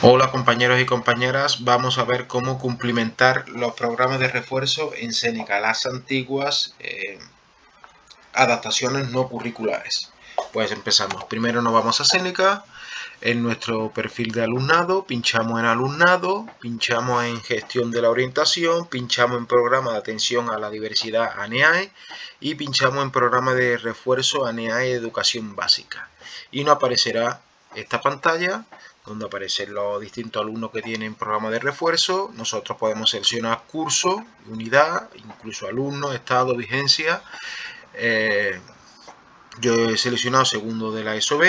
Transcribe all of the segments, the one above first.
Hola compañeros y compañeras, vamos a ver cómo cumplimentar los programas de refuerzo en Seneca, las antiguas eh, adaptaciones no curriculares. Pues empezamos. Primero nos vamos a Seneca, en nuestro perfil de alumnado, pinchamos en alumnado, pinchamos en gestión de la orientación, pinchamos en programa de atención a la diversidad ANEAE y pinchamos en programa de refuerzo ANEAE Educación Básica. Y nos aparecerá esta pantalla donde aparecen los distintos alumnos que tienen programa de refuerzo. Nosotros podemos seleccionar curso, unidad, incluso alumnos, estado, vigencia. Eh, yo he seleccionado segundo de la ESOB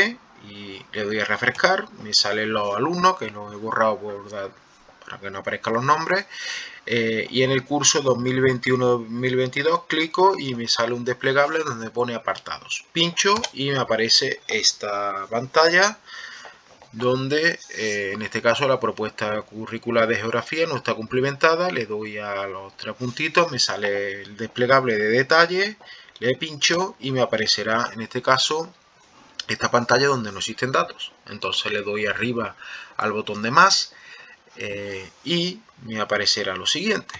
y le doy a refrescar. Me salen los alumnos, que los he borrado para que no aparezcan los nombres. Eh, y en el curso 2021-2022 clico y me sale un desplegable donde pone apartados. Pincho y me aparece esta pantalla donde eh, en este caso la propuesta curricular de geografía no está cumplimentada, le doy a los tres puntitos, me sale el desplegable de detalle, le pincho y me aparecerá en este caso esta pantalla donde no existen datos. Entonces le doy arriba al botón de más eh, y me aparecerá lo siguiente.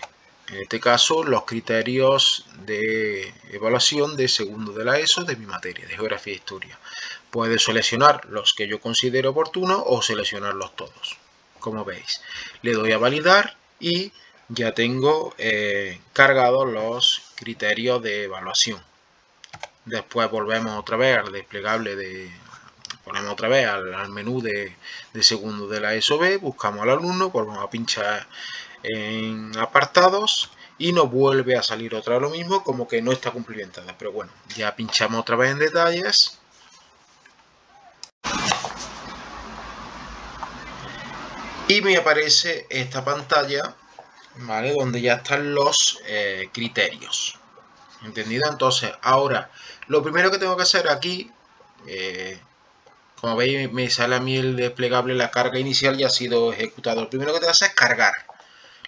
En este caso, los criterios de evaluación de segundo de la ESO de mi materia, de Geografía e Historia. Puedo seleccionar los que yo considero oportunos o seleccionarlos todos, como veis. Le doy a validar y ya tengo eh, cargados los criterios de evaluación. Después volvemos otra vez al desplegable de... Ponemos otra vez al, menú de, de, segundo de la ESOB, buscamos al alumno, volvemos a pinchar en apartados y nos vuelve a salir otra vez lo mismo como que no está cumplimentada. Pero bueno ya pinchamos otra vez en detalles. Y me aparece esta pantalla vale donde ya están los eh, criterios. Entendido entonces ahora lo primero que tengo que hacer aquí eh, como veis me sale a mí el desplegable la carga inicial ya ha sido ejecutado lo primero que que hacer es cargar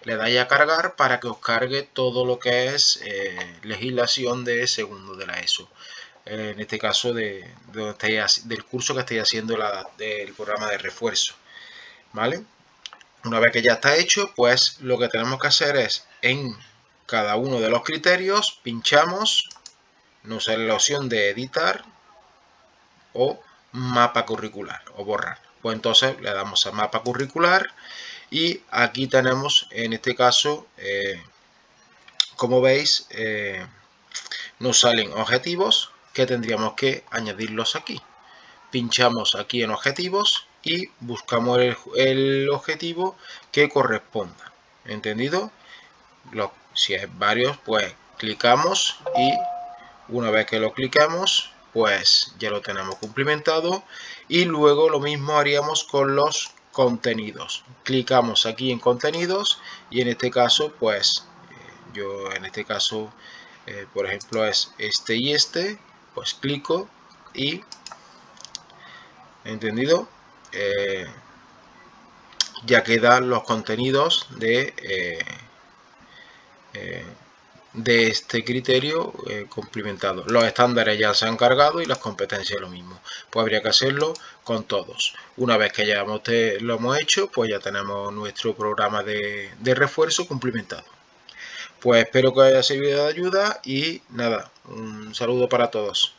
le dais a cargar para que os cargue todo lo que es eh, legislación de segundo de la ESO. Eh, en este caso de, del curso que estáis haciendo la, del programa de refuerzo. ¿Vale? Una vez que ya está hecho, pues lo que tenemos que hacer es en cada uno de los criterios pinchamos, nos sale la opción de editar o mapa curricular o borrar. Pues entonces le damos a mapa curricular y aquí tenemos en este caso eh, como veis eh, nos salen objetivos que tendríamos que añadirlos aquí. Pinchamos aquí en objetivos y buscamos el, objetivo que corresponda. Entendido si es varios pues clicamos y una vez que lo clicamos pues ya lo tenemos cumplimentado. Y luego lo mismo haríamos con los contenidos. Clicamos aquí en contenidos y en este caso pues eh, yo en este caso eh, por ejemplo es este y este pues clico y entendido eh, ya quedan los contenidos de de este criterio eh, cumplimentado. Los estándares ya se han cargado y las competencias lo mismo. Pues habría que hacerlo con todos. Una vez que ya hemos lo hemos hecho, pues ya tenemos nuestro programa de, de refuerzo cumplimentado. Pues espero que haya servido de ayuda y nada, un saludo para todos.